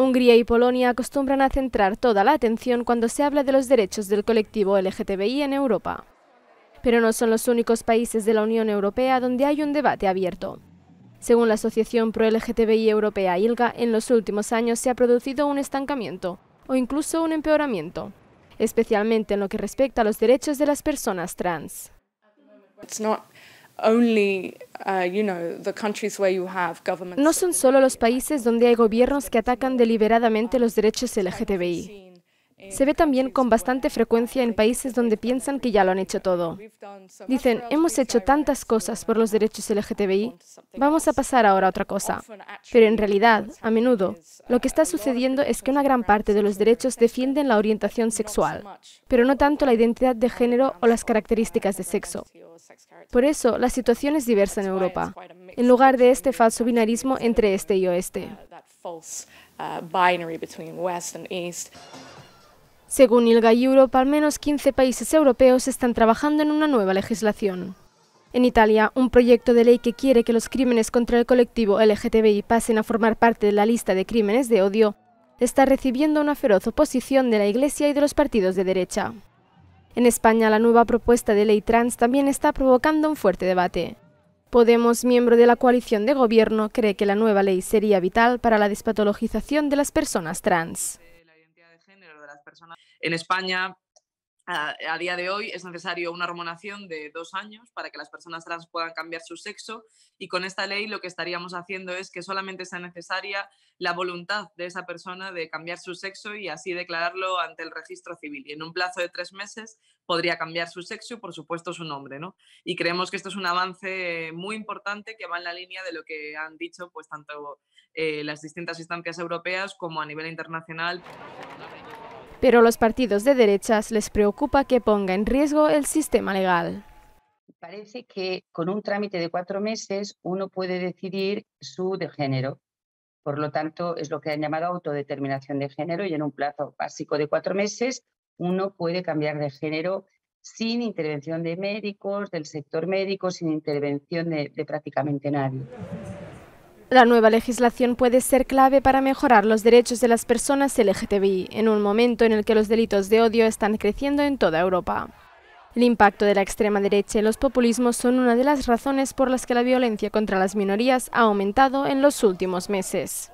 Hungría y Polonia acostumbran a centrar toda la atención cuando se habla de los derechos del colectivo LGTBI en Europa. Pero no son los únicos países de la Unión Europea donde hay un debate abierto. Según la Asociación Pro LGTBI Europea ILGA, en los últimos años se ha producido un estancamiento o incluso un empeoramiento, especialmente en lo que respecta a los derechos de las personas trans. No son solo los países donde hay gobiernos que atacan deliberadamente los derechos LGTBI. Se ve también con bastante frecuencia en países donde piensan que ya lo han hecho todo. Dicen, hemos hecho tantas cosas por los derechos LGTBI, vamos a pasar ahora a otra cosa. Pero en realidad, a menudo, lo que está sucediendo es que una gran parte de los derechos defienden la orientación sexual, pero no tanto la identidad de género o las características de sexo. Por eso, la situación es diversa en Europa, en lugar de este falso binarismo entre este y oeste. Según ILGA Europe, al menos 15 países europeos están trabajando en una nueva legislación. En Italia, un proyecto de ley que quiere que los crímenes contra el colectivo LGTBI pasen a formar parte de la lista de crímenes de odio está recibiendo una feroz oposición de la Iglesia y de los partidos de derecha. En España, la nueva propuesta de ley trans también está provocando un fuerte debate. Podemos, miembro de la coalición de gobierno, cree que la nueva ley sería vital para la despatologización de las personas trans. En España, a, día de hoy, es necesario una hormonación de dos años para que las personas trans puedan cambiar su sexo y con esta ley lo que estaríamos haciendo es que solamente sea necesaria la voluntad de esa persona de cambiar su sexo y así declararlo ante el registro civil. Y en un plazo de tres meses podría cambiar su sexo y, por supuesto, su nombre. ¿no? Y creemos que esto es un avance muy importante que va en la línea de lo que han dicho pues, tanto eh, las distintas instancias europeas como a nivel internacional. Pero los partidos de derechas les preocupa que ponga en riesgo el sistema legal. Parece que con un trámite de cuatro meses uno puede decidir su de género. Por lo tanto, es lo que han llamado autodeterminación de género y en un plazo básico de cuatro meses uno puede cambiar de género sin intervención de médicos, del sector médico, sin intervención de, de prácticamente nadie. La nueva legislación puede ser clave para mejorar los derechos de las personas LGTBI en un momento en el que los delitos de odio están creciendo en toda Europa. El impacto de la extrema derecha y los populismos son una de las razones por las que la violencia contra las minorías ha aumentado en los últimos meses.